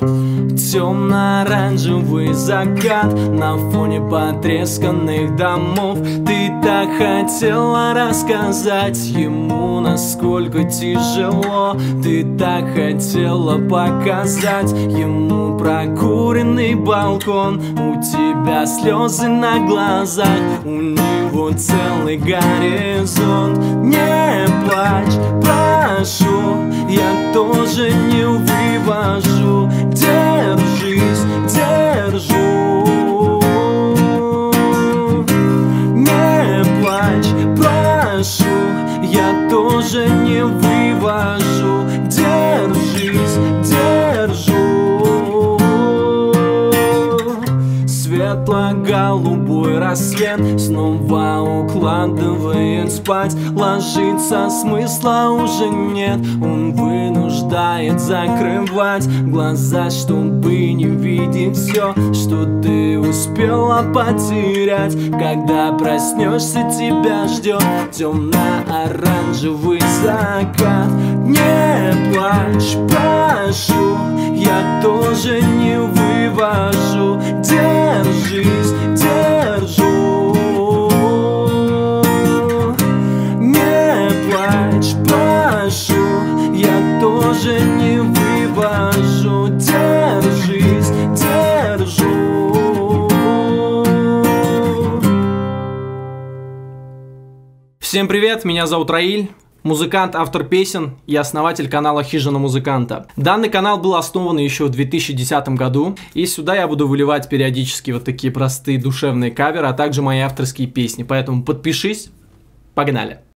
Темно-оранжевый закат на фоне потресканных домов. Ты так хотела рассказать ему, насколько тяжело. Ты так хотела показать ему прокуренный балкон. У тебя слезы на глазах, у него целый горизонт. Не не вывожу Держись, держу. Не плачь, прошу, я тоже не вывожу. Держись, Светло-голубой рассвет. Снова укладывает спать. Ложиться смысла уже нет. Он вынуждает закрывать глаза Чтобы не видеть все, что ты успела потерять. Когда проснешься, тебя ждет Темно-оранжевый закат. Не плачь, прошу Я тоже не прошу Я тоже не вывожу Держись, держу Всем привет, меня зовут Раиль. Музыкант, автор песен и основатель канала Хижина Музыканта. Данный канал был основан еще в 2010 году, и сюда я буду выливать периодически вот такие простые душевные каверы, а также мои авторские песни. Поэтому подпишись, погнали!